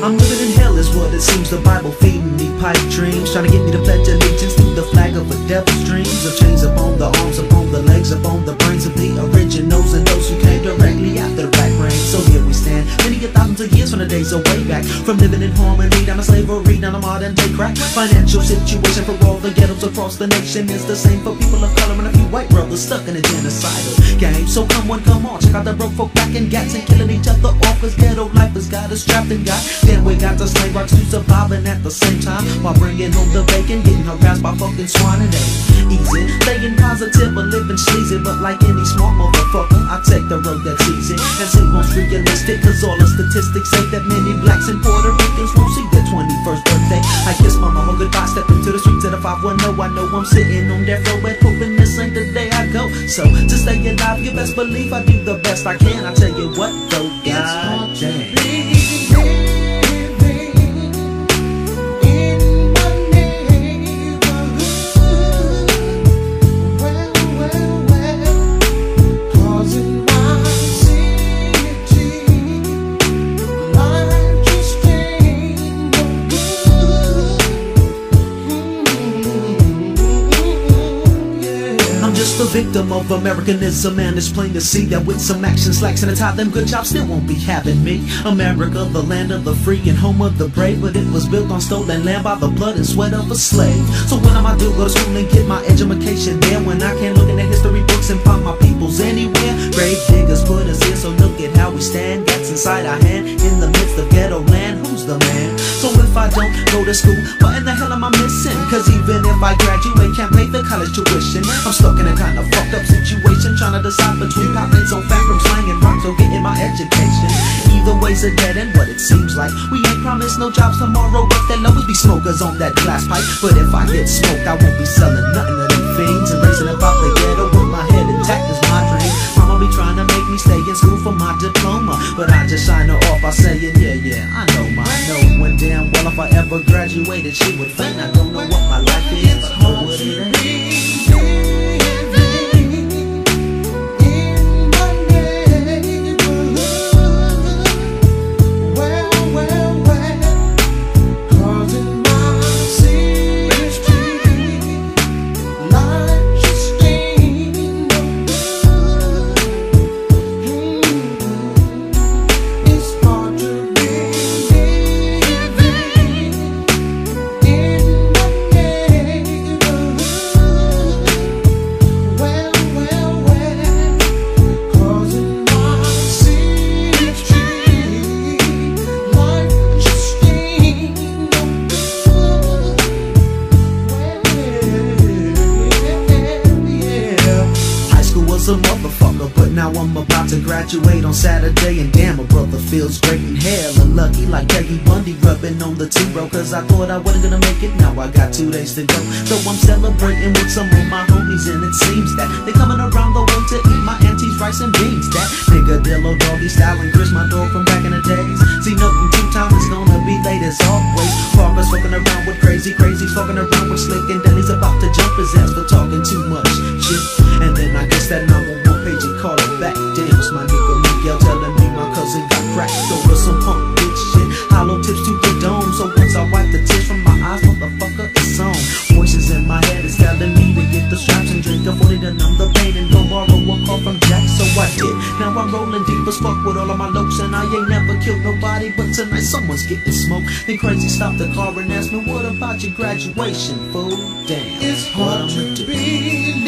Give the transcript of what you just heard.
I'm living in hell is what it seems. The Bible feeding me pipe dreams, trying to get me to pledge allegiance to the flag of a devil's dreams of chains upon the arms, upon the legs, upon the brains of the originals and those who came directly after the black rain. So here we stand, many a thousands of years from the days of back, from living in harmony down to slavery, down to modern day crack. Financial situation for all the ghettos across the nation is the same for people of color and a few white brothers stuck in a genocidal game. So come on, come on, check out the broke folk back in gats and killing each other off, cause ghetto life has got us trapped and got. Then we got the slave rocks to surviving at the same time while bringing home the bacon, getting harassed by fucking swine and easy. Staying positive but living sleazy, but like any smart motherfucker, I take the road that's easy and say most realistic, cause all the statistics say that many blacks and Puerto streets of 510. I know I'm sitting on death row, but hoping this ain't the day I go. So to stay alive, you best believe I do the best I can. I tell you what, A victim of Americanism and it's plain to see that with some action slacks and a tie them good jobs still won't be having me. America, the land of the free and home of the brave, but it was built on stolen land by the blood and sweat of a slave. So when am I do go to school and get my education there when I can't look in the history books and find my peoples anywhere? Grave diggers put us here, so look at how we stand. Gets inside our hand in the midst of ghetto land. The man? So if I don't go to school, what in the hell am I missing? Cause even if I graduate, can't pay the college tuition. I'm stuck in a kind of fucked up situation, trying to decide between poppins on fat from slang and rhymes or getting my education. Either way's a dead end, what it seems like. We ain't promised no jobs tomorrow, but there'll always be smokers on that glass pipe. But if I get smoked, I won't be selling nothing ever graduated, she would faint. I don't know what my life is, but what it ain't. A motherfucker, but now I'm about to graduate on Saturday, and damn, a brother feels great and hella lucky, like Peggy Bundy rubbing on the two-bro, cause I thought I wasn't gonna make it, now I got two days to go. So I'm celebrating with some of my homies, and it seems that they coming around the way to eat my auntie's rice and beans. That nigga Dillo doggy style and Chris, my dog from back in the days. See, nothing two times is gonna be late as always. Parker's fucking around with crazy, crazy fucking around with slick, and then he's about to jump his ass for talking too much shit. Telling me to get the straps and drink a 40 to numb the pain and go borrow a call from Jack, so I did. Now I'm rolling deep as fuck with all of my lopes, and I ain't never killed nobody, but tonight someone's getting smoked. Then crazy stopped the car and asked me, what about your graduation, fool? Damn, It's hard to do? be